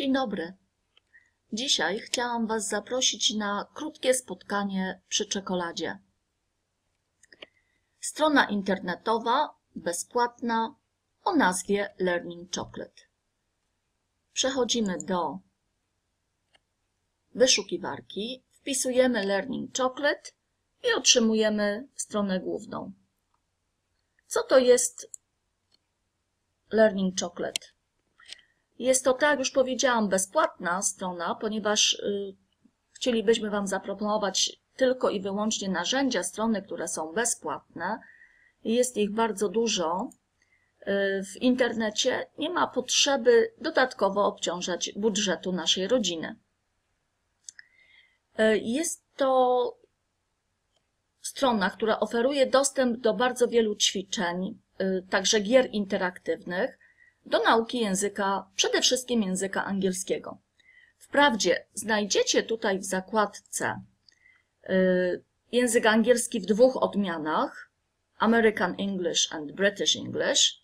Dzień dobry. Dzisiaj chciałam Was zaprosić na krótkie spotkanie przy czekoladzie. Strona internetowa, bezpłatna, o nazwie Learning Chocolate. Przechodzimy do wyszukiwarki, wpisujemy Learning Chocolate i otrzymujemy stronę główną. Co to jest Learning Chocolate? Jest to, tak jak już powiedziałam, bezpłatna strona, ponieważ y, chcielibyśmy Wam zaproponować tylko i wyłącznie narzędzia strony, które są bezpłatne. Jest ich bardzo dużo y, w internecie. Nie ma potrzeby dodatkowo obciążać budżetu naszej rodziny. Y, jest to strona, która oferuje dostęp do bardzo wielu ćwiczeń, także gier interaktywnych, do nauki języka, przede wszystkim języka angielskiego. Wprawdzie znajdziecie tutaj w zakładce y, język angielski w dwóch odmianach, American English and British English.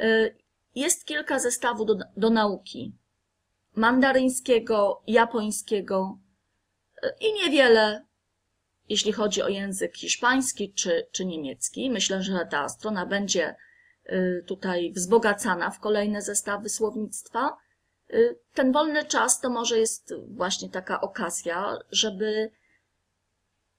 Y, jest kilka zestawów do, do nauki mandaryńskiego, japońskiego y, i niewiele, jeśli chodzi o język hiszpański czy, czy niemiecki. Myślę, że ta strona będzie tutaj wzbogacana w kolejne zestawy słownictwa. Y, ten wolny czas to może jest właśnie taka okazja, żeby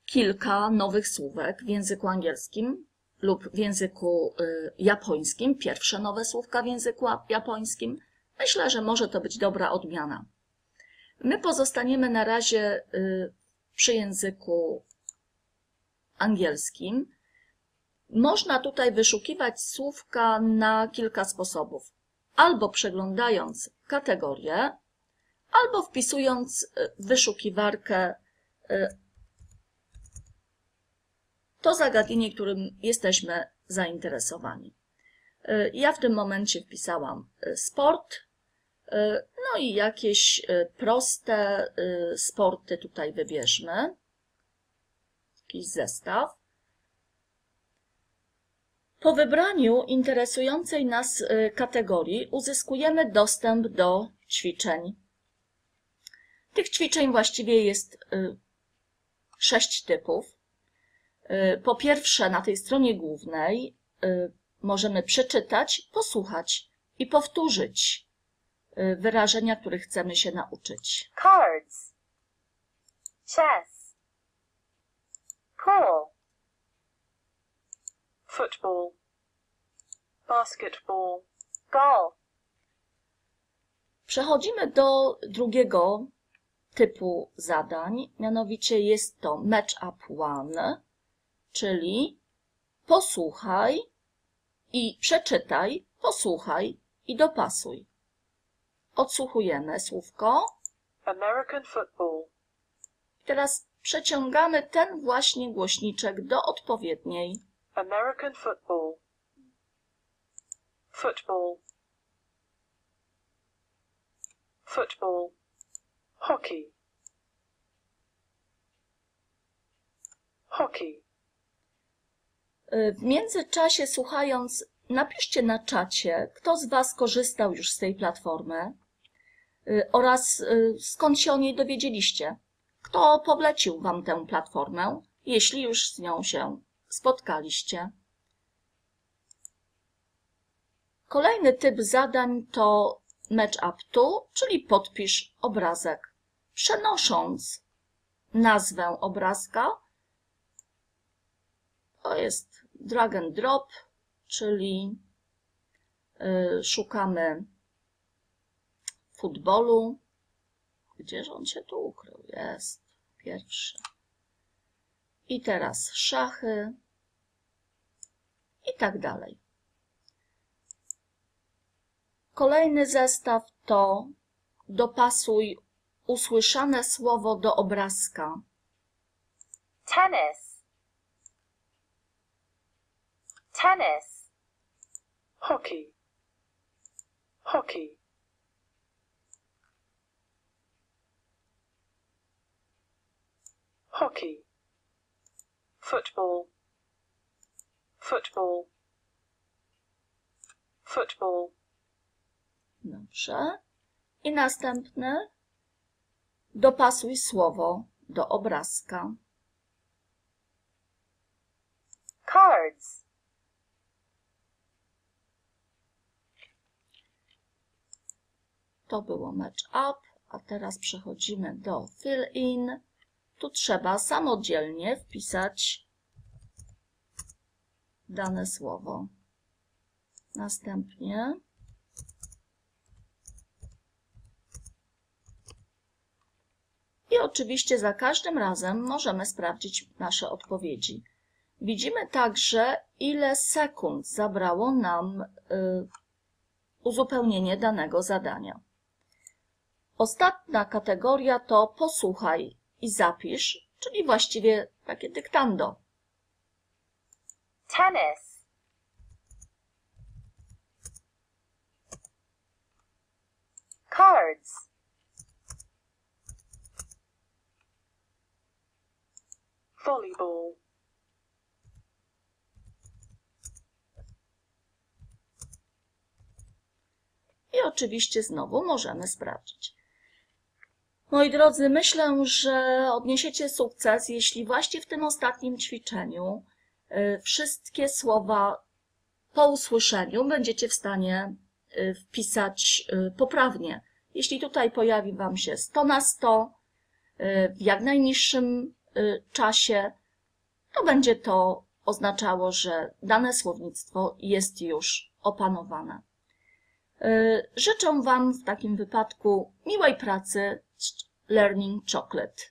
kilka nowych słówek w języku angielskim lub w języku y, japońskim, pierwsze nowe słówka w języku japońskim. Myślę, że może to być dobra odmiana. My pozostaniemy na razie przy języku angielskim. Można tutaj wyszukiwać słówka na kilka sposobów. Albo przeglądając kategorię, albo wpisując y, w wyszukiwarkę y, to zagadnienie, którym jesteśmy zainteresowani. Y, ja w tym momencie wpisałam sport, no i jakieś proste sporty tutaj wybierzmy. Jakiś zestaw. Po wybraniu interesującej nas y, kategorii uzyskujemy dostęp do ćwiczeń. Tych ćwiczeń właściwie jest y, sześć typów. Y, po pierwsze, na tej stronie głównej możemy przeczytać, posłuchać i powtórzyć wyrażenia, których chcemy się nauczyć. Cards. Chess. Pool football, basketball, golf. Przechodzimy do drugiego typu zadań, mianowicie jest to Match Up One, czyli posłuchaj i przeczytaj, posłuchaj i dopasuj. Odsłuchujemy słówko. American football. Teraz przeciągamy ten właśnie głośniczek do odpowiedniej American football. Football. Football. Hockey. Hockey. Y, W międzyczasie słuchając, napiszcie na czacie, kto z Was korzystał już z tej platformy y, oraz y, skąd się o niej dowiedzieliście. Kto powlecił Wam tę platformę, jeśli już z nią się spotkaliście. Kolejny typ zadań to Match Up To, czyli podpisz obrazek. Przenosząc nazwę obrazka, to jest drag and drop, czyli y, szukamy futbolu. Gdzież on się tu ukrył? Jest pierwszy. I teraz szachy i tak dalej. Kolejny zestaw to dopasuj usłyszane słowo do obrazka. Tennis. Tennis. Hockey. Hockey. Hockey football football football Dobrze. I następny. Dopasuj słowo do obrazka. Cards. To było match up, a teraz przechodzimy do fill in. Tu trzeba samodzielnie wpisać dane słowo. Następnie i oczywiście za każdym razem możemy sprawdzić nasze odpowiedzi. Widzimy także, ile sekund zabrało nam y, uzupełnienie danego zadania. Ostatnia kategoria to posłuchaj i zapisz, czyli właściwie takie dyktando. Tennis. Cards. Volleyball. I oczywiście znowu możemy sprawdzić. Moi drodzy, myślę, że odniesiecie sukces, jeśli właśnie w tym ostatnim ćwiczeniu y, wszystkie słowa po usłyszeniu będziecie w stanie y, wpisać y, poprawnie. Jeśli tutaj pojawi Wam się 100 na 100 w jak najniższym czasie, to będzie to oznaczało, że dane słownictwo jest już opanowane. Życzę Wam w takim wypadku miłej pracy Learning Chocolate.